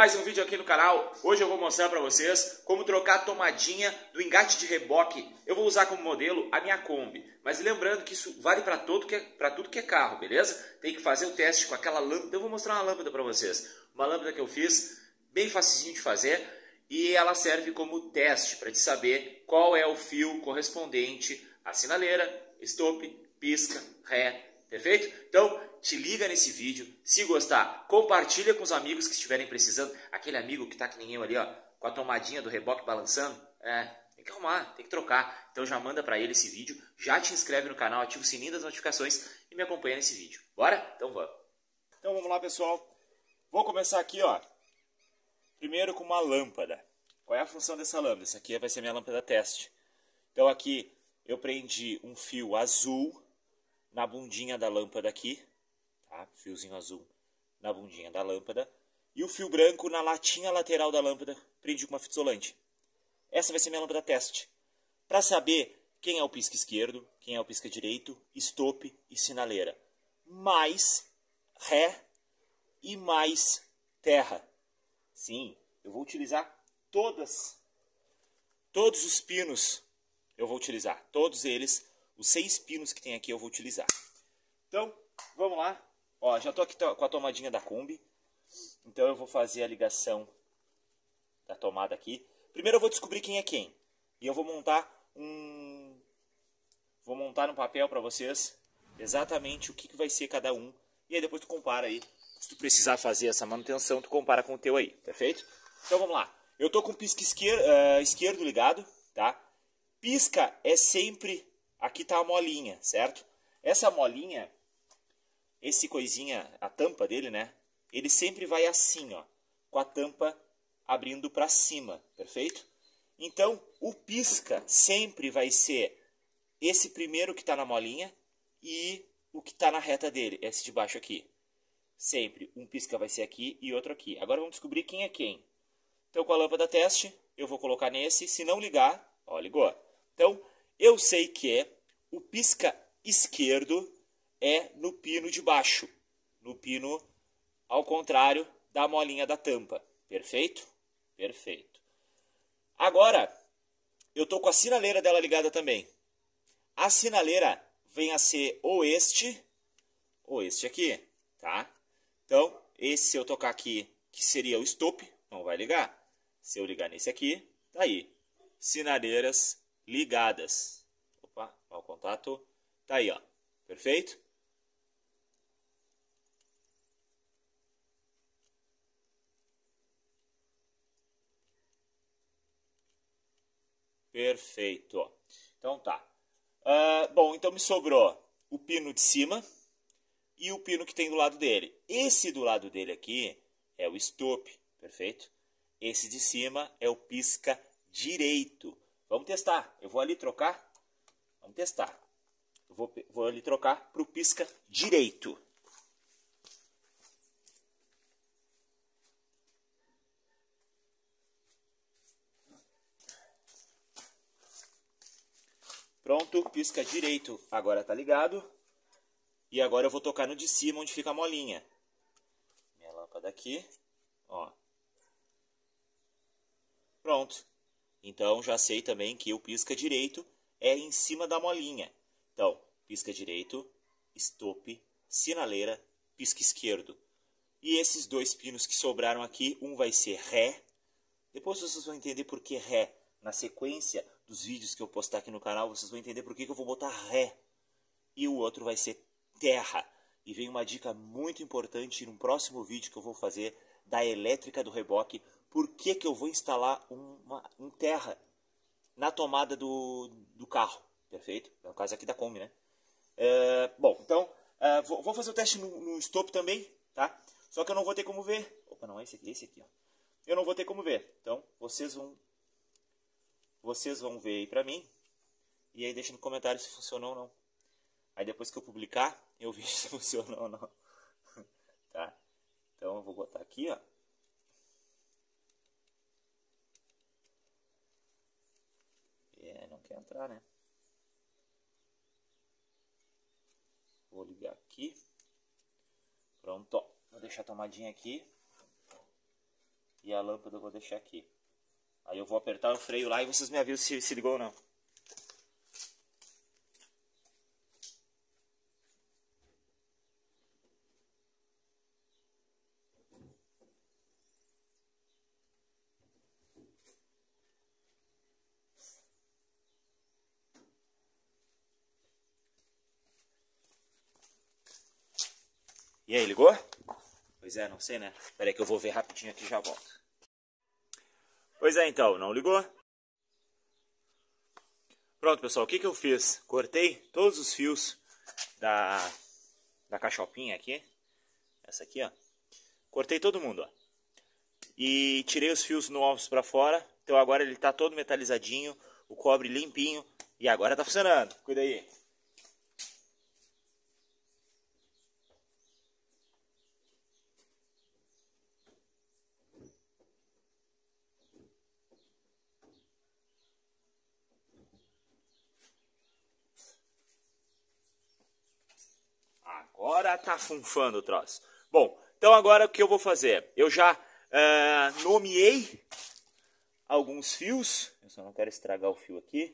mais um vídeo aqui no canal. Hoje eu vou mostrar para vocês como trocar a tomadinha do engate de reboque. Eu vou usar como modelo a minha Kombi, mas lembrando que isso vale para tudo que é, para tudo que é carro, beleza? Tem que fazer o teste com aquela lâmpada. Eu vou mostrar uma lâmpada para vocês. Uma lâmpada que eu fiz, bem facinho de fazer, e ela serve como teste para te saber qual é o fio correspondente à sinaleira, stop, pisca, ré, perfeito? Então, te liga nesse vídeo. Se gostar, compartilha com os amigos que estiverem precisando. Aquele amigo que está que nem eu ali, ó, com a tomadinha do reboque balançando. É, tem que arrumar, tem que trocar. Então já manda para ele esse vídeo, já te inscreve no canal, ativa o sininho das notificações e me acompanha nesse vídeo. Bora? Então vamos. Então vamos lá, pessoal. Vou começar aqui, ó. Primeiro com uma lâmpada. Qual é a função dessa lâmpada? Essa aqui vai ser minha lâmpada teste. Então aqui eu prendi um fio azul na bundinha da lâmpada aqui Fiozinho azul na bundinha da lâmpada. E o fio branco na latinha lateral da lâmpada, prendi com uma fita isolante. Essa vai ser minha lâmpada teste. Para saber quem é o pisca esquerdo, quem é o pisca direito, stop e sinaleira. Mais ré e mais terra. Sim, eu vou utilizar todas, todos os pinos eu vou utilizar. Todos eles, os seis pinos que tem aqui eu vou utilizar. Então, vamos lá. Ó, já tô aqui com a tomadinha da Kombi. Então eu vou fazer a ligação da tomada aqui. Primeiro eu vou descobrir quem é quem. E eu vou montar um... Vou montar no papel para vocês exatamente o que, que vai ser cada um. E aí depois tu compara aí. Se tu precisar fazer essa manutenção, tu compara com o teu aí, perfeito? Então vamos lá. Eu tô com o pisca esquerdo, uh, esquerdo ligado, tá? Pisca é sempre... Aqui tá a molinha, certo? Essa molinha esse coisinha, a tampa dele, né? Ele sempre vai assim, ó, com a tampa abrindo para cima, perfeito? Então, o pisca sempre vai ser esse primeiro que está na molinha e o que está na reta dele, esse de baixo aqui. Sempre, um pisca vai ser aqui e outro aqui. Agora vamos descobrir quem é quem. Então, com a lâmpada teste, eu vou colocar nesse. Se não ligar, ó, ligou. Então, eu sei que é o pisca esquerdo é no pino de baixo, no pino ao contrário da molinha da tampa. Perfeito? Perfeito. Agora, eu estou com a sinaleira dela ligada também. A sinaleira vem a ser ou este, ou este aqui, tá? Então, esse se eu tocar aqui, que seria o stop, não vai ligar. Se eu ligar nesse aqui, tá aí. Sinaleiras ligadas. Opa, o contato, tá aí, ó. Perfeito? Perfeito. Então tá. Uh, bom, então me sobrou o pino de cima e o pino que tem do lado dele. Esse do lado dele aqui é o stop, perfeito? Esse de cima é o pisca direito. Vamos testar. Eu vou ali trocar. Vamos testar. Eu vou, vou ali trocar para o pisca direito. Pronto, pisca direito, agora tá ligado. E agora eu vou tocar no de cima, onde fica a molinha. Minha lâmpada aqui, ó. Pronto. Então já sei também que o pisca direito é em cima da molinha. Então, pisca direito, stop, sinaleira, pisca esquerdo. E esses dois pinos que sobraram aqui, um vai ser Ré. Depois vocês vão entender por que Ré na sequência dos vídeos que eu postar aqui no canal, vocês vão entender por que, eu vou botar Ré. E o outro vai ser Terra. E vem uma dica muito importante no próximo vídeo que eu vou fazer da elétrica do reboque. Por que, que eu vou instalar uma, um Terra na tomada do, do carro. Perfeito? No caso aqui da Kombi, né? É, bom, então, é, vou, vou, fazer o teste no, no stop também, tá? Só que eu não vou ter como ver. Opa, não, é esse aqui, esse aqui, ó. Eu não vou ter como ver. Então, vocês vão vocês vão ver aí pra mim. E aí deixa no comentário se funcionou ou não. Aí depois que eu publicar, eu vejo se funcionou ou não. tá? Então eu vou botar aqui, ó. É, não quer entrar, né? Vou ligar aqui. Pronto, ó. Vou deixar a tomadinha aqui. E a lâmpada eu vou deixar aqui. Aí eu vou apertar o freio lá e vocês me avisam se se ligou ou não. E aí, ligou? Pois é, não sei, né? Espera aí que eu vou ver rapidinho aqui e já volto. Pois é, então, não ligou? Pronto, pessoal, o que, que eu fiz? Cortei todos os fios da, da cachopinha aqui. Essa aqui, ó. Cortei todo mundo, ó. E tirei os fios novos para fora. Então agora ele tá todo metalizadinho, o cobre limpinho. E agora tá funcionando. Cuida aí. Agora tá funfando o troço. Bom, então agora o que eu vou fazer? Eu já uh, nomeei alguns fios. Eu só não quero estragar o fio aqui.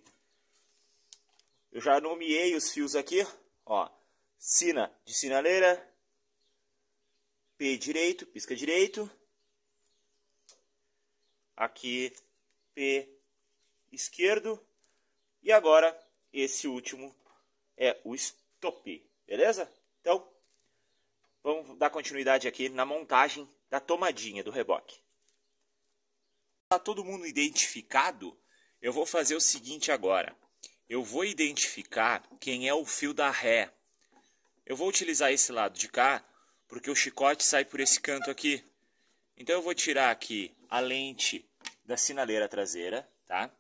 Eu já nomeei os fios aqui. Ó, sina de sinaleira. P direito, pisca direito. Aqui P esquerdo. E agora esse último é o stop, beleza? Então, vamos dar continuidade aqui na montagem da tomadinha do reboque. Está todo mundo identificado? Eu vou fazer o seguinte agora. Eu vou identificar quem é o fio da ré. Eu vou utilizar esse lado de cá, porque o chicote sai por esse canto aqui. Então eu vou tirar aqui a lente da sinaleira traseira, tá?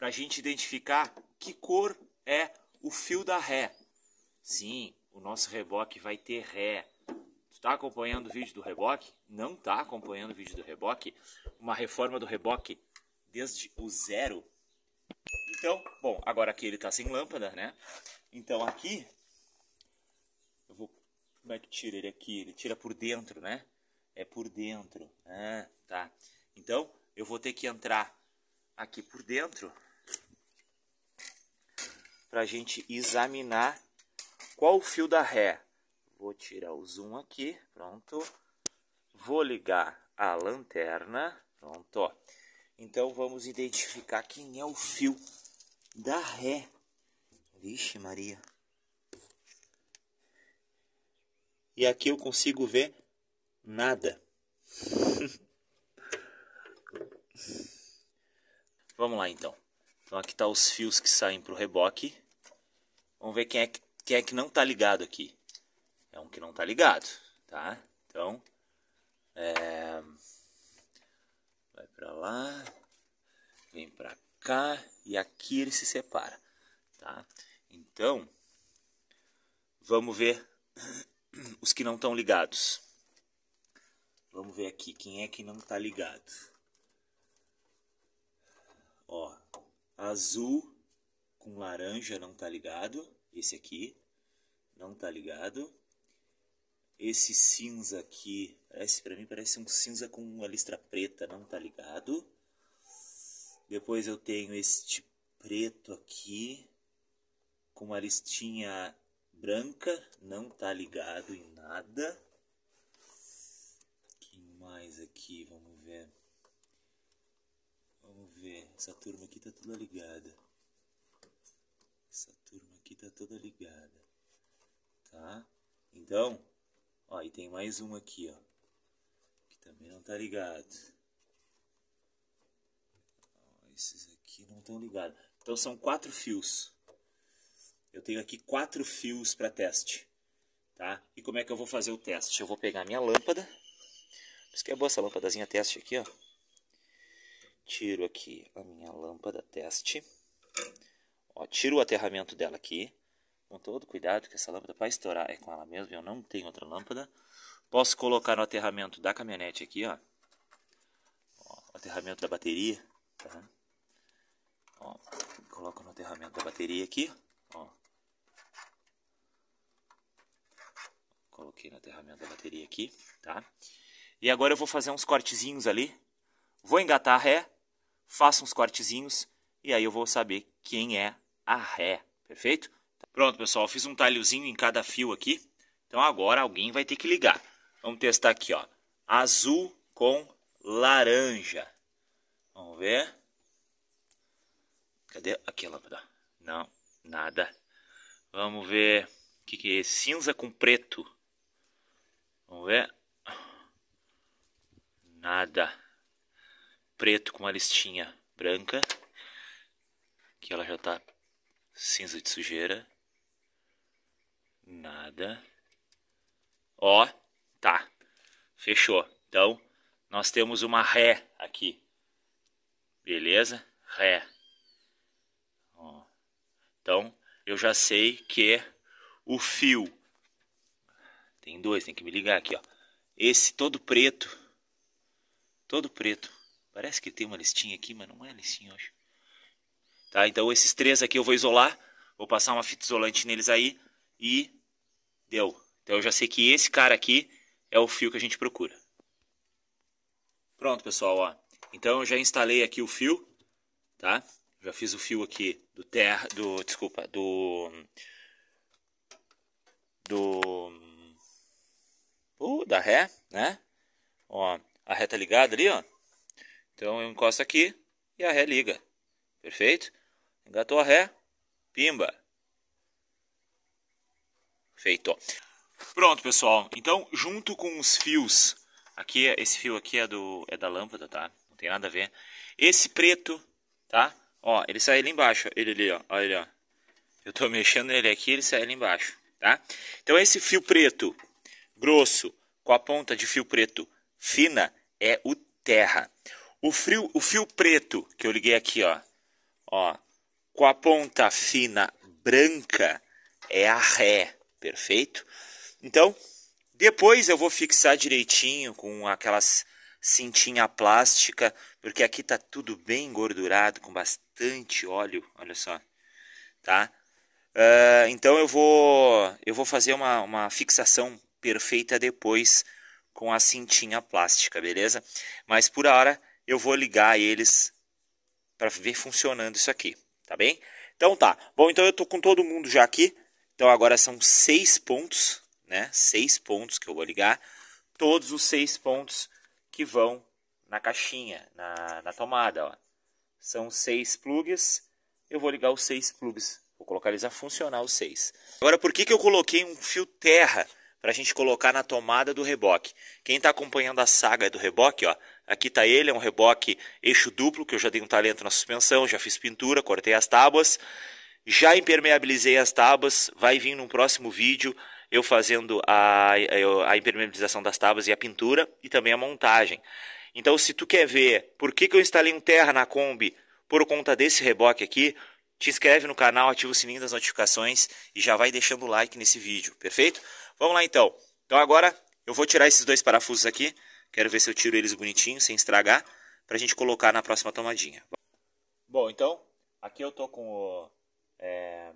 A gente identificar que cor é o fio da ré. Sim, o nosso reboque vai ter ré. Tu está acompanhando o vídeo do reboque? Não está acompanhando o vídeo do reboque? Uma reforma do reboque desde o zero? Então, bom, agora aqui ele está sem lâmpada, né? Então aqui, eu vou, como é que tira ele aqui? Ele tira por dentro, né? É por dentro, ah, tá. Então, eu vou ter que entrar aqui por dentro para a gente examinar qual o fio da ré? Vou tirar o zoom aqui, pronto. Vou ligar a lanterna, pronto. Então vamos identificar quem é o fio da ré. Vixe Maria. E aqui eu consigo ver nada. Vamos lá então. Então aqui tá os fios que saem para o reboque. Vamos ver quem é que quem é que não está ligado aqui? É um que não está ligado, tá? Então, é... vai para lá, vem para cá e aqui ele se separa, tá? Então, vamos ver os que não estão ligados. Vamos ver aqui quem é que não está ligado. Ó, azul com laranja não está ligado. Esse aqui não tá ligado. Esse cinza aqui, parece para mim parece um cinza com uma listra preta, não tá ligado. Depois eu tenho este preto aqui com uma listinha branca, não tá ligado em nada. Que mais aqui, vamos ver. Vamos ver, essa turma aqui tá toda ligada. Essa turma aqui tá toda ligada, tá? Então, ó, e tem mais um aqui, ó, que também não tá ligado. Ó, esses aqui não estão ligados. Então são quatro fios. Eu tenho aqui quatro fios para teste, tá? E como é que eu vou fazer o teste? Eu vou pegar minha lâmpada. Por isso que é boa essa lâmpadazinha teste aqui, ó. Tiro aqui a minha lâmpada teste. Ó, tiro o aterramento dela aqui, com todo cuidado, que essa lâmpada para estourar é com ela mesma, eu não tenho outra lâmpada. Posso colocar no aterramento da caminhonete aqui, ó. ó o aterramento da bateria, tá? Ó, coloco no aterramento da bateria aqui, ó. Coloquei no aterramento da bateria aqui, tá? E agora eu vou fazer uns cortezinhos ali vou engatar a ré, faço uns cortezinhos e aí eu vou saber quem é a ré, perfeito? Pronto, pessoal, fiz um talhozinho em cada fio aqui. Então agora alguém vai ter que ligar. Vamos testar aqui, ó. Azul com laranja. Vamos ver. Cadê aqui a lâmpada? Não, nada. Vamos ver. O que, que é? Cinza com preto. Vamos ver. Nada. Preto com uma listinha branca. Aqui ela já tá cinza de sujeira. Nada. Ó, tá. Fechou. Então, nós temos uma ré aqui. Beleza? Ré. Ó. Então, eu já sei que o fio tem dois, tem que me ligar aqui, ó. Esse todo preto, todo preto. Parece que tem uma listinha aqui, mas não é listinha hoje. Tá? Então esses três aqui eu vou isolar, vou passar uma fita isolante neles aí e deu. Então eu já sei que esse cara aqui é o fio que a gente procura. Pronto, pessoal, ó. Então eu já instalei aqui o fio, tá? Já fiz o fio aqui do terra, do, desculpa, do do uh, da ré, né? Ó, a ré tá ligada ali, ó. Então eu encosto aqui e a ré liga. Perfeito? Engatou a ré, pimba. Feito. Pronto, pessoal. Então, junto com os fios, aqui esse fio aqui é do é da lâmpada, tá? Não tem nada a ver. Esse preto, tá? Ó, ele sai ali embaixo, ele ali, ó, olha ele, ó. Eu tô mexendo nele aqui, ele sai ali embaixo, tá? Então esse fio preto grosso com a ponta de fio preto fina é o terra. O o fio preto que eu liguei aqui, ó, ó, com a ponta fina branca é a ré, perfeito? Então, depois eu vou fixar direitinho com aquelas cintinha plástica, porque aqui tá tudo bem engordurado, com bastante óleo, olha só, tá? Uh, então eu vou, eu vou fazer uma, uma fixação perfeita depois com a cintinha plástica, beleza? Mas por hora eu vou ligar eles para ver funcionando isso aqui, tá bem? Então tá, bom, então eu tô com todo mundo já aqui, então agora são seis pontos, né? Seis pontos que eu vou ligar, todos os seis pontos que vão na caixinha, na, na tomada, ó. São seis plugs, eu vou ligar os seis plugs, vou colocar eles a funcionar os seis. Agora, por que, que eu coloquei um fio terra para a gente colocar na tomada do reboque? Quem está acompanhando a saga do reboque, ó, aqui está ele, é um reboque eixo duplo, que eu já dei um talento na suspensão, já fiz pintura, cortei as tábuas, já impermeabilizei as tábuas, vai vir num próximo vídeo eu fazendo a, a impermeabilização das tábuas e a pintura e também a montagem. Então, se tu quer ver por que, que eu instalei um terra na Kombi por conta desse reboque aqui, te inscreve no canal, ativa o sininho das notificações e já vai deixando o like nesse vídeo, perfeito? Vamos lá então. Então agora eu vou tirar esses dois parafusos aqui, quero ver se eu tiro eles bonitinhos, sem estragar, para a gente colocar na próxima tomadinha. Bom, então, aqui eu tô com o, é,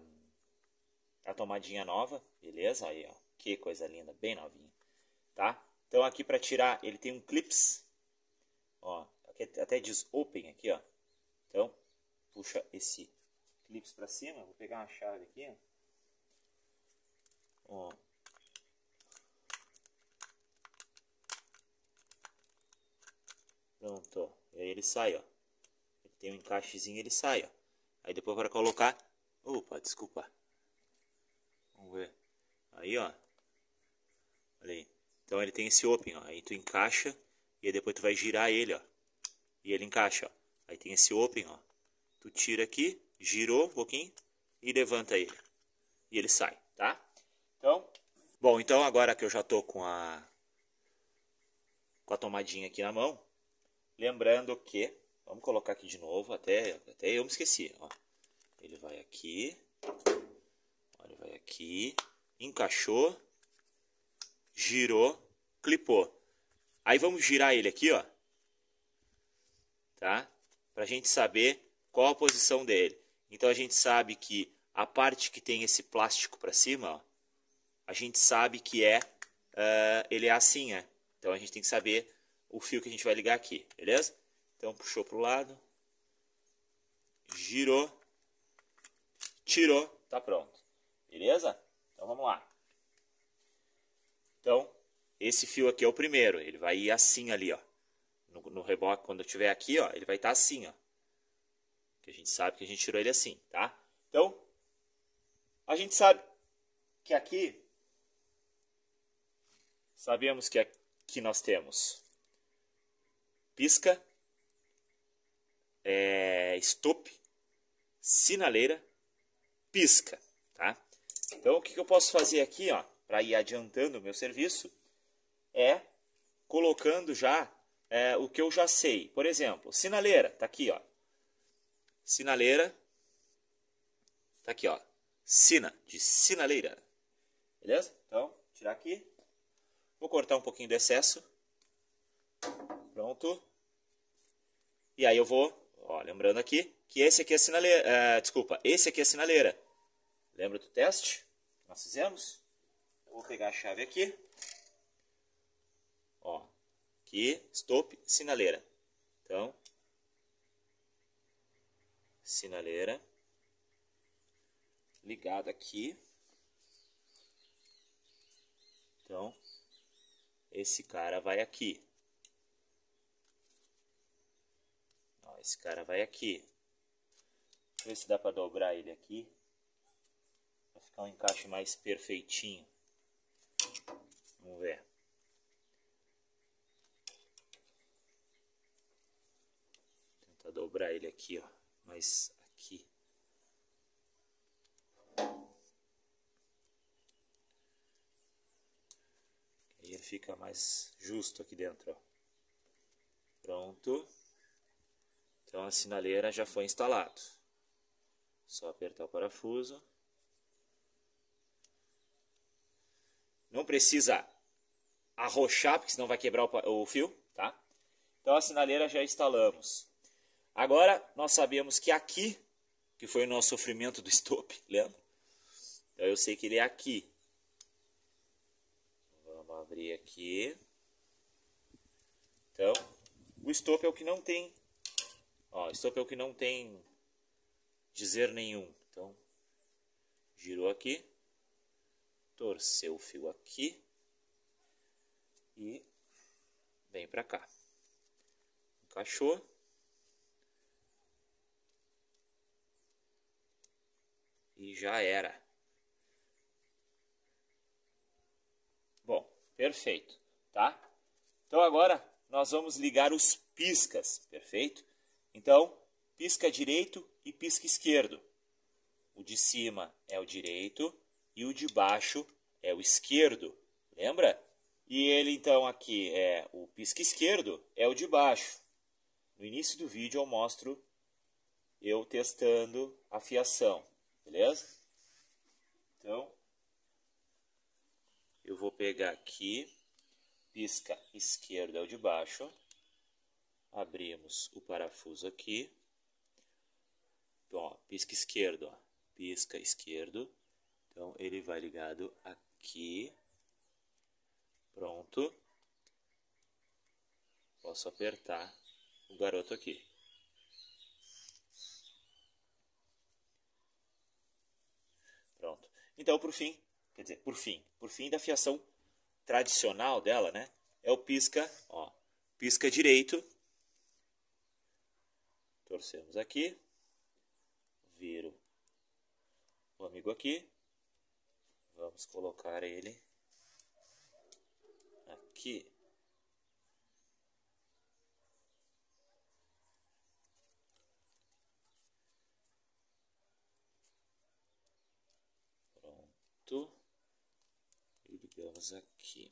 a tomadinha nova, beleza? Aí, ó, que coisa linda, bem novinha, tá? Então aqui para tirar, ele tem um clips, ó, até diz open aqui, ó. Então, puxa esse clips para cima, vou pegar uma chave aqui, ó. Pronto. E aí ele sai, ó. Tem um encaixezinho, ele sai, ó. Aí depois para colocar, opa, desculpa. Vamos ver. Aí, ó. Olha aí. Então ele tem esse open, ó. Aí tu encaixa e depois tu vai girar ele, ó. E ele encaixa, ó. Aí tem esse open, ó. Tu tira aqui, girou um pouquinho e levanta ele. E ele sai, tá? Então, bom, então agora que eu já tô com a com a tomadinha aqui na mão, lembrando que vamos colocar aqui de novo, até até eu me esqueci, ó. Ele vai aqui, ele vai aqui, encaixou, girou, clipou. Aí vamos girar ele aqui, ó. Tá? Pra gente saber qual a posição dele. Então a gente sabe que a parte que tem esse plástico para cima, ó, a gente sabe que é uh, ele é assim, né? Então a gente tem que saber o fio que a gente vai ligar aqui, beleza? Então puxou para o lado, girou, tirou, tá pronto. Beleza? Então vamos lá. Então, esse fio aqui é o primeiro, ele vai ir assim ali, ó. No, no reboque, quando eu estiver aqui, ó, ele vai estar tá assim, ó. Que a gente sabe que a gente tirou ele assim, tá? Então, a gente sabe que aqui, sabemos que aqui nós temos pisca, é, stop, sinaleira, pisca, tá? Então, o que, eu posso fazer aqui, ó, para ir adiantando o meu serviço, é colocando já é, o que eu já sei. Por exemplo, sinaleira, tá aqui, ó. Sinaleira, tá aqui, ó. Sina, de sinaleira. Beleza? Então, tirar aqui. Vou cortar um pouquinho do excesso. Pronto. E aí eu vou, ó, lembrando aqui, que esse aqui é sinaleira, é, desculpa, esse aqui é sinaleira. Lembra do teste que nós fizemos? Eu vou pegar a chave aqui. Ó, aqui, stop, sinaleira. Então, sinaleira ligada aqui. Então, esse cara vai aqui. Esse cara vai aqui. Ver se dá para dobrar ele aqui. Para ficar um encaixe mais perfeitinho. Vamos ver. Tentar dobrar ele aqui, ó. Mas aqui. Aí ele fica mais justo aqui dentro, ó. Pronto. Então a sinaleira já foi instalado. Só apertar o parafuso. Não precisa arrochar, porque senão vai quebrar o, fio, tá? Então a sinaleira já instalamos. Agora nós sabemos que aqui, que foi o nosso sofrimento do stop, lembra? Então eu sei que ele é aqui. Vamos abrir aqui. Então, o stop é o que não tem Ó, stop é o que não tem dizer nenhum. Então, girou aqui, torceu o fio aqui e vem para cá. Encaixou. E já era. Bom, perfeito, tá? Então agora nós vamos ligar os piscas, perfeito? Então, pisca direito e pisca esquerdo. O de cima é o direito e o de baixo é o esquerdo. Lembra? E ele então aqui é o pisca esquerdo, é o de baixo. No início do vídeo eu mostro eu testando a fiação, beleza? Então, eu vou pegar aqui, pisca esquerdo é o de baixo, abrimos o parafuso aqui. Então, ó, pisca esquerdo, ó, pisca esquerdo. Então, ele vai ligado aqui. Pronto. Posso apertar o garoto aqui. Pronto. Então, por fim, quer dizer, por fim, por fim da fiação tradicional dela, né? É o pisca, ó, pisca direito Torcemos aqui. Viro o amigo aqui. Vamos colocar ele aqui. Pronto. E ligamos aqui.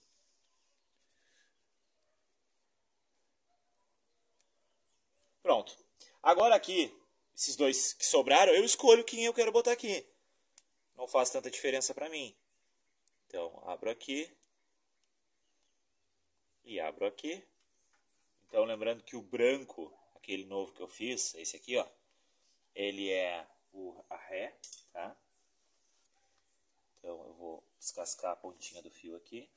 Pronto. Agora aqui, esses dois que sobraram, eu escolho quem eu quero botar aqui. Não faz tanta diferença para mim. Então, abro aqui. E abro aqui. Então, lembrando que o branco, aquele novo que eu fiz, esse aqui, ó. Ele é o a ré, tá? Então, eu vou descascar a pontinha do fio aqui.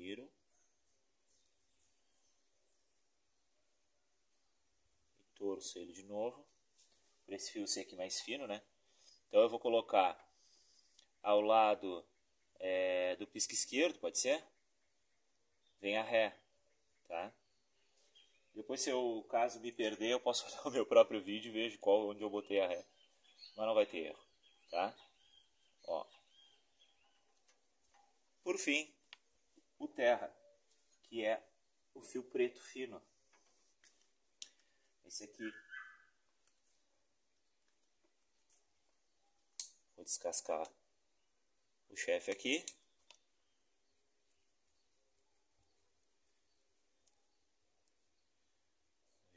E torço ele de novo. Para esse fio ser aqui mais fino, né? Então eu vou colocar ao lado é, do pisca esquerdo, pode ser? Vem a ré, tá? Depois, se eu caso me perder, eu posso olhar o meu próprio vídeo e vejo qual, onde eu botei a ré. Mas não vai ter erro, tá? Ó. Por fim, o terra, que é o fio preto fino. Esse aqui. Vou descascar o chefe aqui.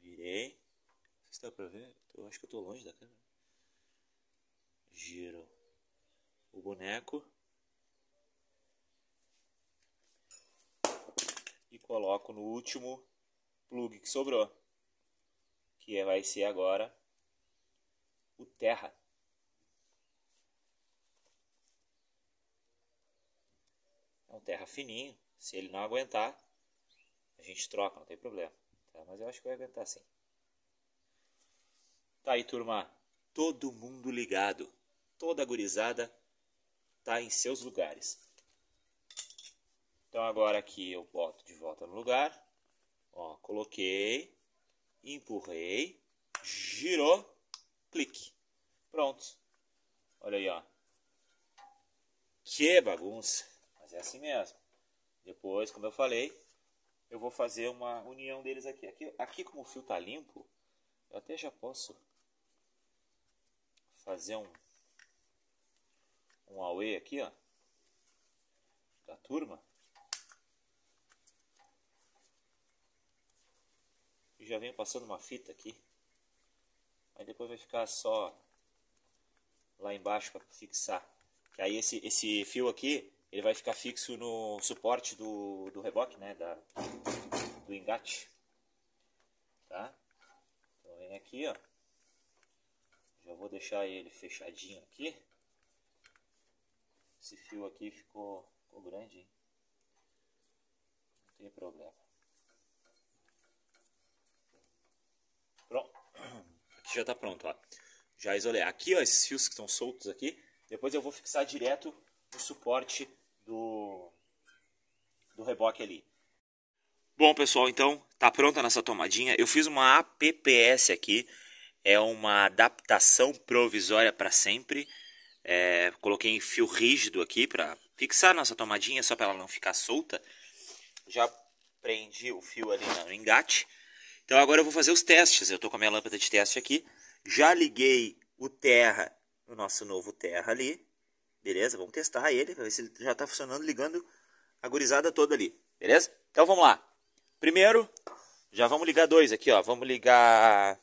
Virei. Se dá pra ver. Eu acho que eu tô longe da câmera. Giro o boneco. E coloco no último plug que sobrou. Que vai ser agora o terra. É um terra fininho. Se ele não aguentar, a gente troca, não tem problema. Tá? Mas eu acho que vai aguentar sim. Tá aí, turma. Todo mundo ligado. Toda gurizada tá em seus lugares. Então agora aqui eu boto volta no lugar. Ó, coloquei, empurrei, girou, clique. Pronto. Olha aí, ó. Que bagunça. Mas é assim mesmo. Depois, como eu falei, eu vou fazer uma união deles aqui. Aqui, aqui como o fio tá limpo, eu até já posso fazer um um Aue aqui, ó, da turma. Já venho passando uma fita aqui. Aí depois vai ficar só lá embaixo para fixar. Que aí esse, esse fio aqui, ele vai ficar fixo no suporte do, do reboque, né, da, do engate. Tá? Então vem aqui, ó. Já vou deixar ele fechadinho aqui. Esse fio aqui ficou, ficou grande, hein? Não tem problema. Pronto. Aqui já está pronto, ó. Já isolei. Aqui, ó, esses fios que estão soltos aqui, depois eu vou fixar direto no suporte do, do reboque ali. Bom, pessoal, então tá pronta nossa tomadinha. Eu fiz uma APPS aqui, é uma adaptação provisória para sempre. É, coloquei fio rígido aqui para fixar nossa tomadinha, só para ela não ficar solta. Já prendi o fio ali no engate. Então agora eu vou fazer os testes. Eu estou com a minha lâmpada de teste aqui. Já liguei o terra, o nosso novo terra ali. Beleza? Vamos testar ele, ver se ele já está funcionando, ligando a gurizada toda ali. Beleza? Então vamos lá. Primeiro, já vamos ligar dois aqui, ó. Vamos ligar...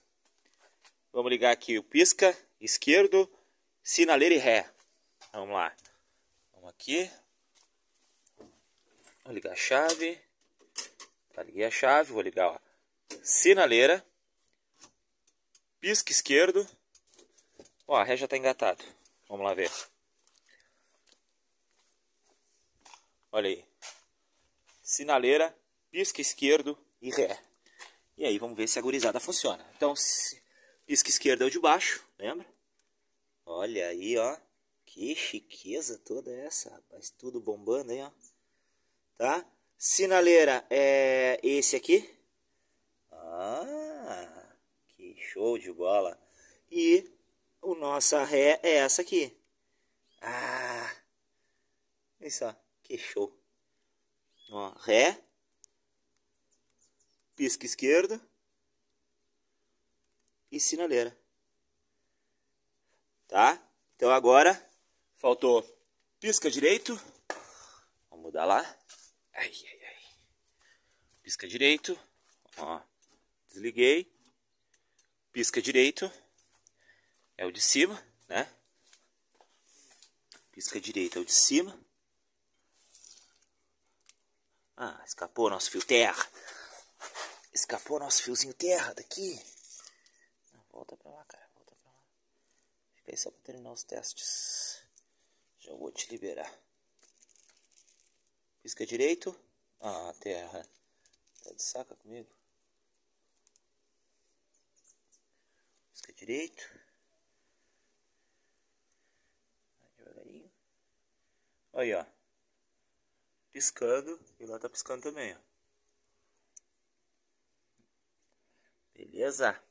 Vamos ligar aqui o pisca esquerdo sinaleira e ré. Vamos lá. Vamos aqui. Vou ligar a chave. Tá, liguei a chave, vou ligar, ó. Sinaleira. Pisca esquerdo. Ó, a ré já tá engatado. Vamos lá ver. Olha aí. Sinaleira, pisca esquerdo e ré. E aí vamos ver se a gurizada funciona. Então, pisca esquerdo é o de baixo, lembra? Olha aí, ó. Que chiqueza toda essa, rapaz. Tudo bombando aí, ó. Tá? Sinaleira é esse aqui. Ah, que show de bola. E o nossa ré é essa aqui. Ah, olha só, que show. Ó, ré, pisca esquerdo e sinaleira tá? Então agora faltou pisca direito. Vamos mudar lá. Ai, ai, ai. Pisca direito. Ó, desliguei. Pisca direito. É o de cima, né? Pisca direito é o de cima. Ah, escapou nosso fio terra. Escapou nosso fiozinho terra daqui. Volta pra lá, cara aí só para terminar os testes. Já vou te liberar. Pisca direito, Ah, terra. Tá de saca comigo? Direito. Devagarinho. Aí, ó. Piscando. E lá tá piscando também, ó. Beleza?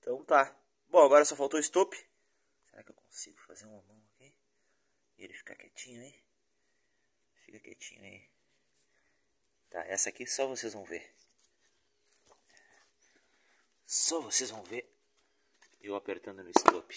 Então tá. Bom, agora só faltou o stop. Será que eu consigo fazer uma mão aqui? E ele ficar quietinho aí? Fica quietinho aí. Tá, essa aqui só vocês vão ver. Só vocês vão ver eu apertando no stop.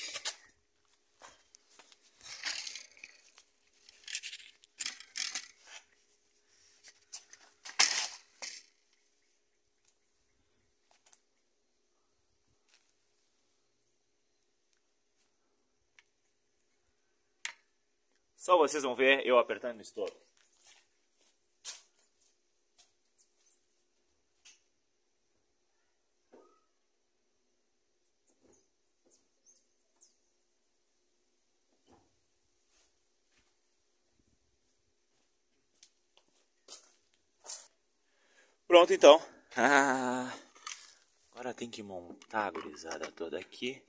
Só vocês vão ver eu apertando no stop. Pronto então. Ah, agora tem que montar a gurizada toda aqui.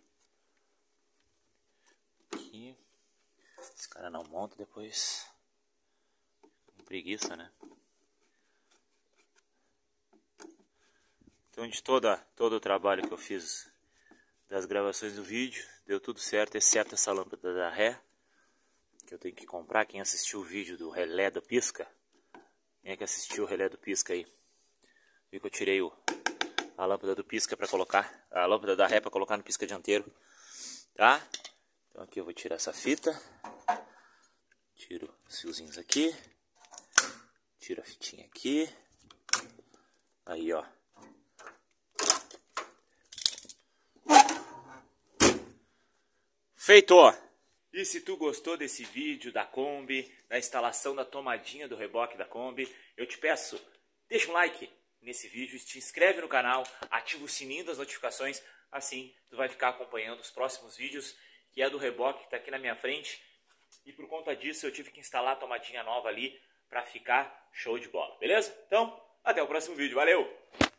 Aqui. Esse cara não monta depois. Com preguiça, né? Então de toda, todo o trabalho que eu fiz das gravações do vídeo, deu tudo certo, exceto essa lâmpada da ré, que eu tenho que comprar. Quem assistiu o vídeo do relé do pisca, quem é que assistiu o relé do pisca aí? Viu que eu tirei o, a lâmpada do pisca para colocar, a lâmpada da ré para colocar no pisca dianteiro, tá? Então aqui eu vou tirar essa fita, tiro os fiozinhos aqui, tiro a fitinha aqui, aí ó. Feito! E se tu gostou desse vídeo da Kombi, da instalação da tomadinha do reboque da Kombi, eu te peço, deixa um like, nesse vídeo, te inscreve no canal, ativa o sininho das notificações, assim tu vai ficar acompanhando os próximos vídeos, que é do reboque que está aqui na minha frente. E por conta disso eu tive que instalar a tomadinha nova ali para ficar show de bola, beleza? Então, até o próximo vídeo, valeu!